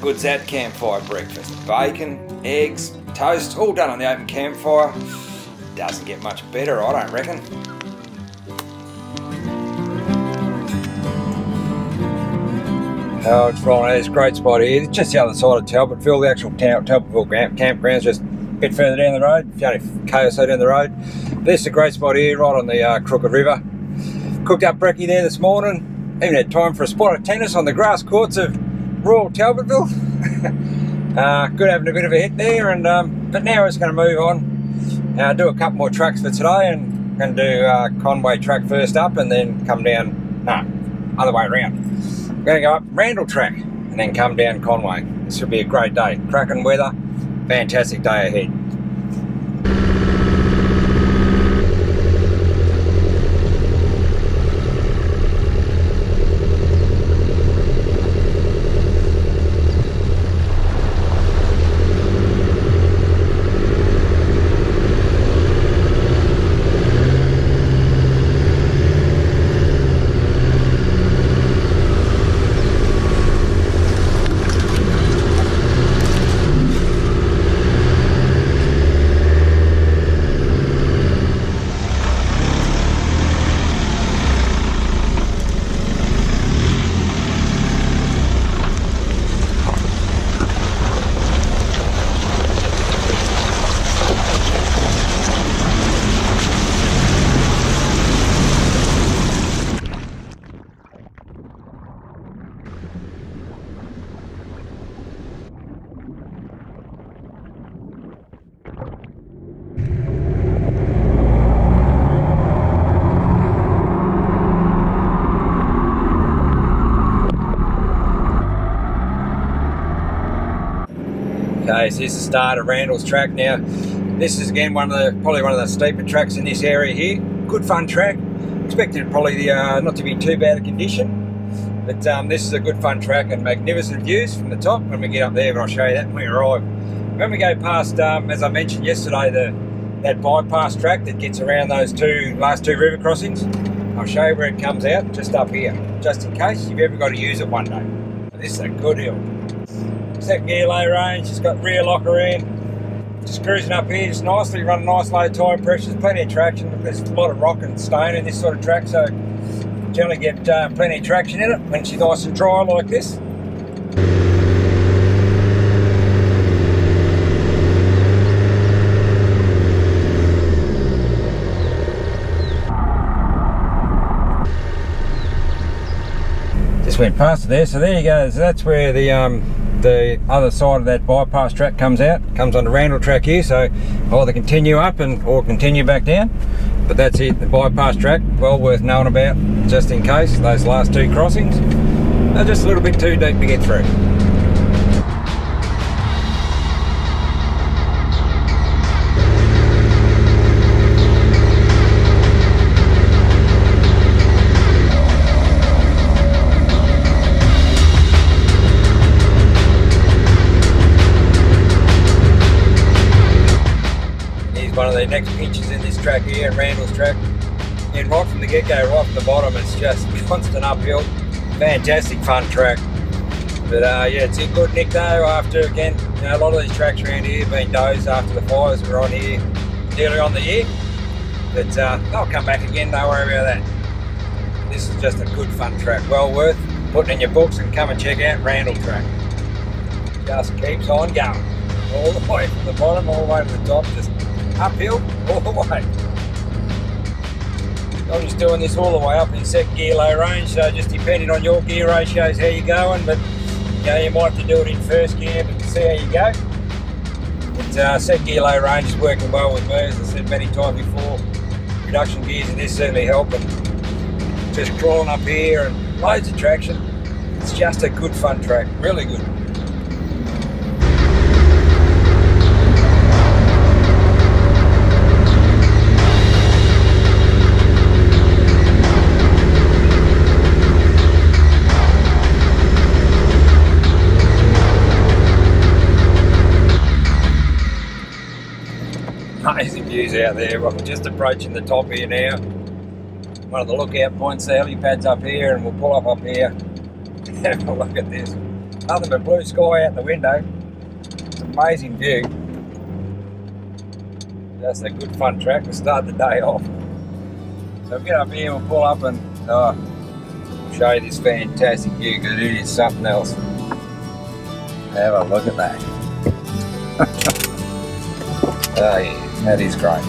good's that campfire breakfast? Bacon, eggs, toast, all done on the open campfire. Doesn't get much better, I don't reckon. Oh, it's right. It's a great spot here. It's just the other side of Talbotville, the actual Talbotville camp, campground's just a bit further down the road, only KSO down the road. This is a great spot here, right on the uh, Crooked River. Cooked up brekkie there this morning. Even had time for a spot of tennis on the grass courts of Royal Talbotville. uh, good having a bit of a hit there, and um, but now it's going to move on. Uh, do a couple more tracks for today, and going to do uh, Conway track first up, and then come down. No, other way around. We're going to go up Randall track and then come down Conway. This will be a great day. Cracking weather, fantastic day ahead. Okay, so here's the start of Randall's track now. This is again one of the probably one of the steeper tracks in this area here. Good fun track. Expected probably uh, not to be too bad a condition, but um, this is a good fun track and magnificent views from the top when we get up there. But I'll show you that when we arrive. When we go past, um, as I mentioned yesterday, the that bypass track that gets around those two last two river crossings. I'll show you where it comes out, just up here, just in case you've ever got to use it one day. But this is a good hill second gear low range, it's got rear locker in. Just cruising up here, just nicely, running nice low tyre pressures, plenty of traction. There's a lot of rock and stone in this sort of track, so generally get uh, plenty of traction in it when she's nice and dry like this. Just went past there, so there you go. So that's where the um, the other side of that bypass track comes out comes on the Randall track here so either continue up and or continue back down. But that's it the bypass track well worth knowing about just in case those last two crossings are just a little bit too deep to get through one of the next pinches in this track here, Randall's track. And right from the get-go, right from the bottom, it's just constant uphill. Fantastic fun track. But uh, yeah, it's in good nick though after, again, you know, a lot of these tracks around here have been dozed after the fires were on here earlier on the year. But uh, they'll come back again, don't worry about that. This is just a good fun track, well worth putting in your books and come and check out Randall track. Just keeps on going. All the way from the bottom, all the way to the top, just uphill all the way. I'm just doing this all the way up in second gear low range, so just depending on your gear ratios how you're going, but you, know, you might have to do it in first gear, but see how you go. But uh, second gear low range is working well with me, as I said many times before. Reduction gears in this certainly help, and just crawling up here and loads of traction. It's just a good fun track, really good. Out there. We're just approaching the top here now. One of the lookout points, the helipad's up here, and we'll pull up up here. Have a look at this. Nothing but blue sky out the window. It's Amazing view. That's a good fun track to start the day off. So we'll get up here, we'll pull up and uh, show you this fantastic view because it is something else. Have a look at that. oh yeah, that is great.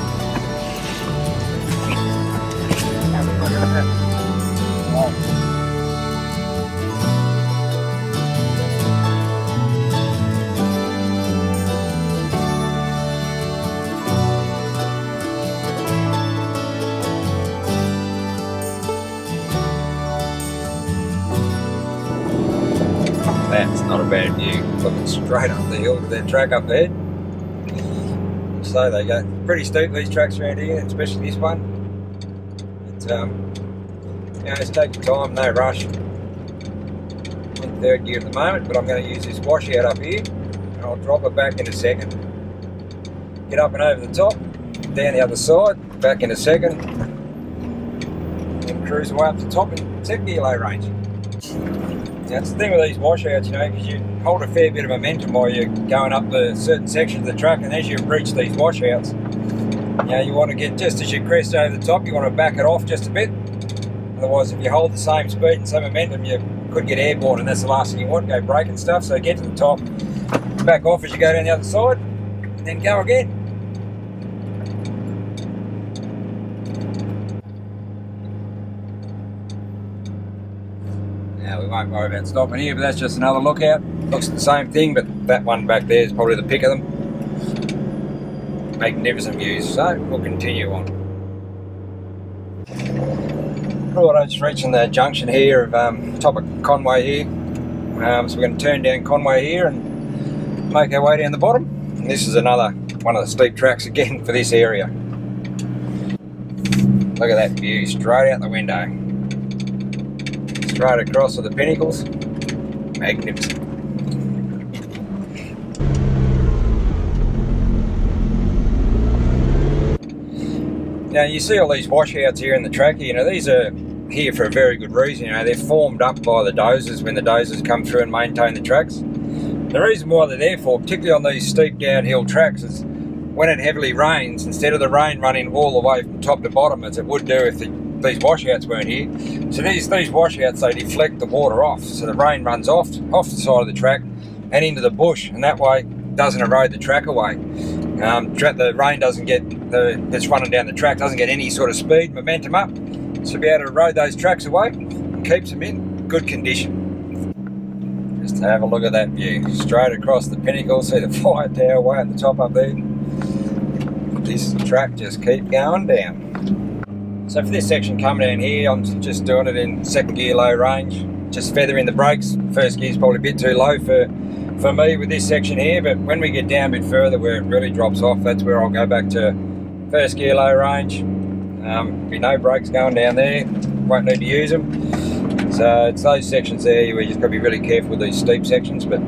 That's not a bad view. Looking straight up the hill to that track up there. So they go pretty steep these tracks around here, especially this one. It's um, you know, it's taking time, no rush. In third gear at the moment, but I'm going to use this washout up here, and I'll drop it back in a second. Get up and over the top, down the other side, back in a second, and cruise away up to top in second gear low range. That's the thing with these washouts, you know, because you hold a fair bit of momentum while you're going up the certain sections of the track, and as you reach these washouts, you know, you want to get just as you crest over the top, you want to back it off just a bit. Otherwise, if you hold the same speed and same momentum, you could get airborne, and that's the last thing you want, go breaking stuff. So get to the top, back off as you go down the other side, and then go again. Won't worry about stopping here, but that's just another lookout. Looks the same thing, but that one back there is probably the pick of them. Magnificent views, so we'll continue on. Right, I'm just reaching the junction here of um, top of Conway here. Um, so we're going to turn down Conway here and make our way down the bottom. And this is another one of the steep tracks again for this area. Look at that view straight out the window straight across to the pinnacles. Magnificent. Now you see all these washouts here in the track, you know, these are here for a very good reason, you know, they're formed up by the dozers when the dozers come through and maintain the tracks. The reason why they're there for, particularly on these steep downhill tracks, is when it heavily rains, instead of the rain running all the way from top to bottom as it would do if the, these washouts weren't here, so these, these washouts, they deflect the water off, so the rain runs off, off the side of the track and into the bush, and that way doesn't erode the track away. Um, the rain doesn't get, the, that's running down the track, doesn't get any sort of speed, momentum up, so be able to erode those tracks away and keeps them in good condition. Just have a look at that view, straight across the pinnacle, see the fire tower way at the top up there. This track just keep going down. So for this section coming down here, I'm just doing it in second gear low range, just feathering the brakes. First gear's probably a bit too low for, for me with this section here, but when we get down a bit further where it really drops off, that's where I'll go back to first gear low range. Um, be no brakes going down there, won't need to use them. So it's those sections there where you just got to be really careful with these steep sections, but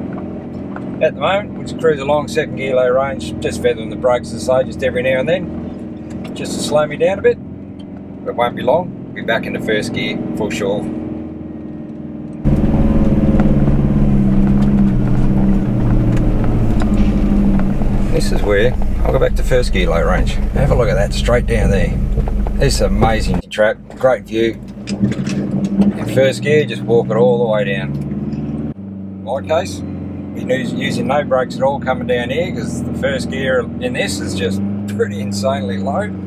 at the moment, we'll just cruise along second gear low range, just feathering the brakes as I say, just every now and then, just to slow me down a bit. It won't be long, be back in the first gear for sure. This is where I'll go back to first gear low range. Have a look at that straight down there. This is amazing track, great view. In first gear, just walk it all the way down. My case, using no brakes at all coming down here because the first gear in this is just pretty insanely low.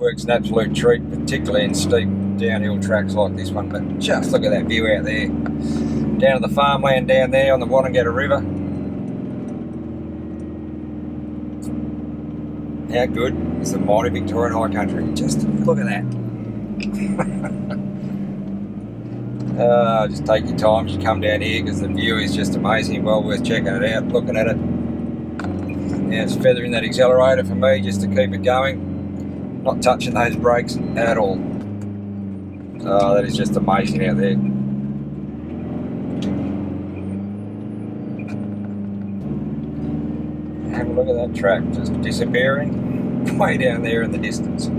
Works an absolute treat, particularly in steep downhill tracks like this one. But just look at that view out there. Down to the farmland down there on the Wonnangatta River. How good is the mighty Victorian High Country? Just look at that. uh, just take your time as you come down here because the view is just amazing. Well worth checking it out, looking at it. Yeah, it's feathering that accelerator for me just to keep it going. Not touching those brakes at all. Oh, that is just amazing out there. Have a look at that track just disappearing way down there in the distance.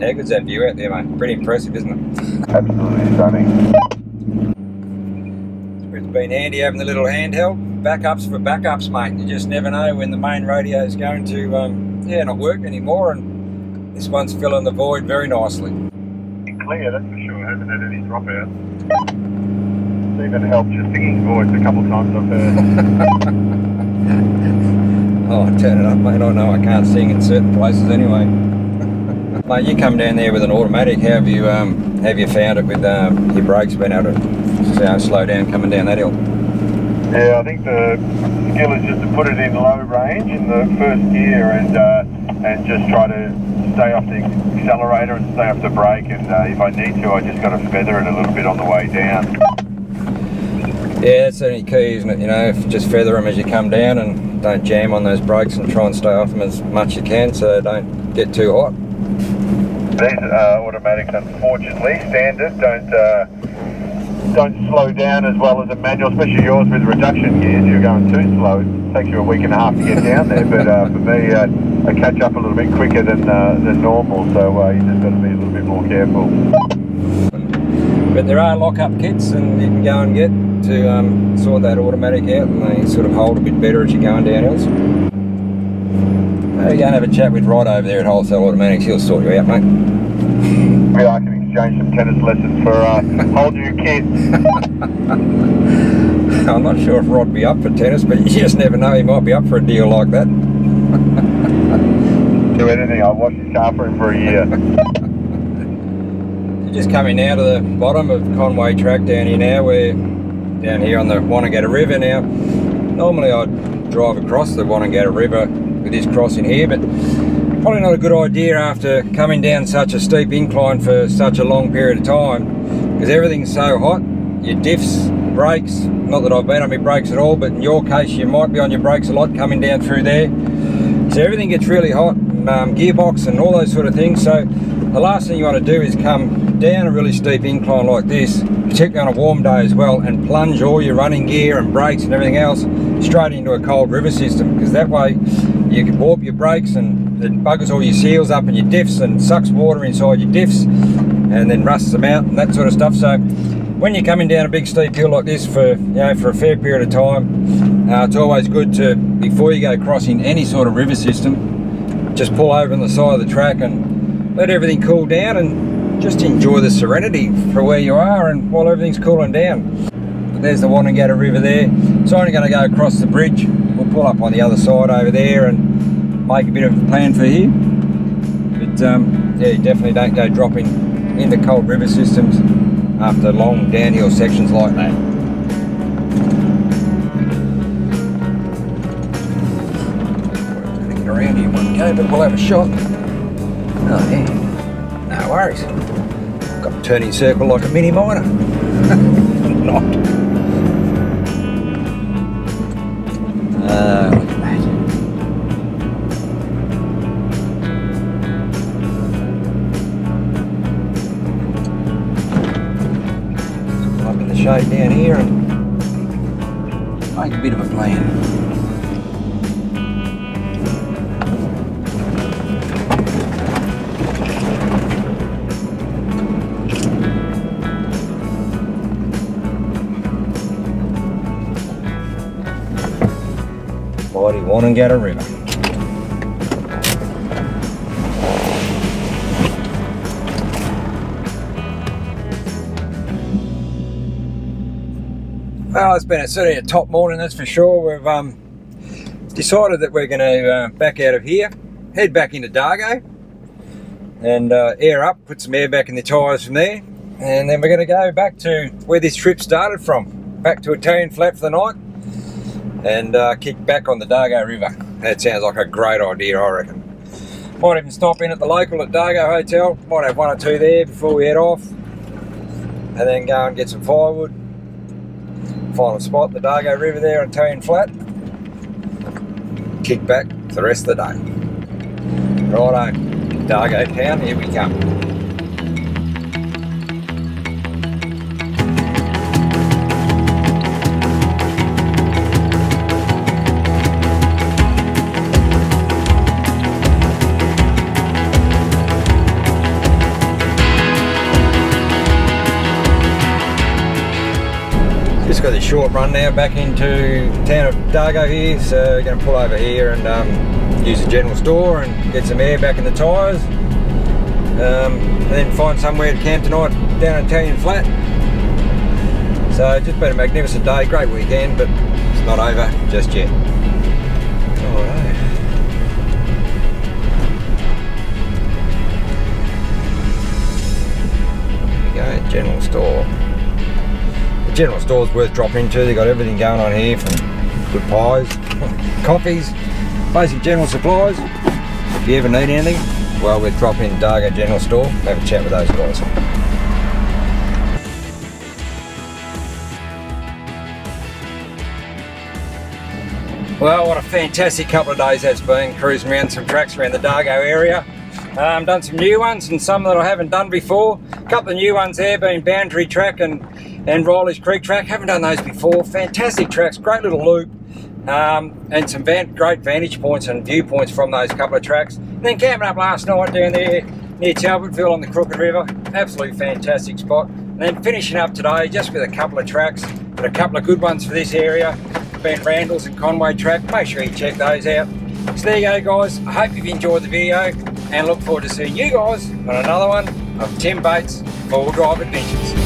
How good's that view out there, mate? Pretty impressive, isn't it? Absolutely stunning. It's been handy having the little handheld. Backups for backups, mate. You just never know when the main radio is going to, um, yeah, not work anymore. And this one's filling the void very nicely. Clear, that's for sure. Haven't had any dropouts. It's even helped just singing voice a couple of times I've heard. Oh, turn it up, mate. I know I can't sing in certain places anyway. mate, you come down there with an automatic. How have you um, have you found it with um, your brakes being able to slow down coming down that hill? Yeah, I think the skill is just to put it in low range in the first gear and uh, and just try to stay off the accelerator and stay off the brake. And uh, if I need to, I just got to feather it a little bit on the way down. Yeah, that's the only key, isn't it? You know, just feather them as you come down and don't jam on those brakes and try and stay off them as much as you can so they don't get too hot. These uh, automatics, unfortunately, standard don't uh, don't slow down as well as a manual, especially yours with reduction gears. You're going too slow. It takes you a week and a half to get down there. But uh, for me, uh, I catch up a little bit quicker than uh, than normal, so uh, you just got to be a little bit more careful. But there are lock-up kits and you can go and get to um, sort that automatic out and they sort of hold a bit better as you're going down hills. Maybe go and have a chat with Rod over there at Wholesale Automatics, he'll sort you out, mate. Yeah, I some tennis lessons for uh, new kit. I'm not sure if Rod'd be up for tennis, but you just never know, he might be up for a deal like that. Do anything. I'll wash his car for him for a year. You're just coming now to the bottom of Conway Track down here now, we're down here on the Wonnangatta River now. Normally I'd drive across the Wonnangatta River with this crossing here, but probably not a good idea after coming down such a steep incline for such a long period of time, because everything's so hot, your diffs, brakes, not that I've been on my brakes at all, but in your case you might be on your brakes a lot coming down through there. So everything gets really hot, um, gearbox and all those sort of things. So the last thing you want to do is come down a really steep incline like this, particularly on a warm day as well, and plunge all your running gear and brakes and everything else straight into a cold river system because that way you can warp your brakes and it buggers all your seals up and your diffs and sucks water inside your diffs and then rusts them out and that sort of stuff. So when you're coming down a big steep hill like this for you know for a fair period of time, uh, it's always good to before you go crossing any sort of river system, just pull over on the side of the track and let everything cool down and just enjoy the serenity for where you are and while everything's cooling down. There's the Wonnangatta River there. So I'm going to go across the bridge. We'll pull up on the other side over there and make a bit of a plan for here. But um, yeah, you definitely don't go dropping into cold river systems after long downhill sections like that. Get around here one go, but we'll have a shot. Oh yeah, no worries. Got a turning circle like a mini miner. Not. Uh, shade down here and make a bit of a plan. Mighty Wonnangatta River. Well, it's been a, certainly a top morning, that's for sure. We've um, decided that we're going to uh, back out of here, head back into Dargo, and uh, air up, put some air back in the tyres from there, and then we're going to go back to where this trip started from, back to Italian Flat for the night, and uh, kick back on the Dargo River. That sounds like a great idea, I reckon. Might even stop in at the local at Dargo Hotel, might have one or two there before we head off, and then go and get some firewood final spot, the Dargo River there on Italian Flat. Kick back for the rest of the day. Righto, Dargo Town, here we come. Got this short run now back into town of Dargo here, so we're going to pull over here and um, use the general store and get some air back in the tyres. Um, and then find somewhere to camp tonight down Italian Flat. So just been a magnificent day, great weekend, but it's not over just yet. Alright. We go, general store. General store's worth dropping into, they've got everything going on here from good pies, coffees, basic general supplies. If you ever need anything, well, we'll drop in Dargo General Store, have a chat with those guys. Well, what a fantastic couple of days that's been, cruising around some tracks around the Dargo area. Um, done some new ones and some that I haven't done before. A couple of new ones there being Boundary Track and, and Riley's Creek Track. Haven't done those before. Fantastic tracks, great little loop. Um, and some van great vantage points and viewpoints from those couple of tracks. And then camping up last night down there near Talbotville on the Crooked River. Absolutely fantastic spot. And then finishing up today just with a couple of tracks, but a couple of good ones for this area. Been Randalls and Conway track. Make sure you check those out. So there you go guys. I hope you've enjoyed the video and look forward to seeing you guys on another one of Tim Bates Four Drive Adventures.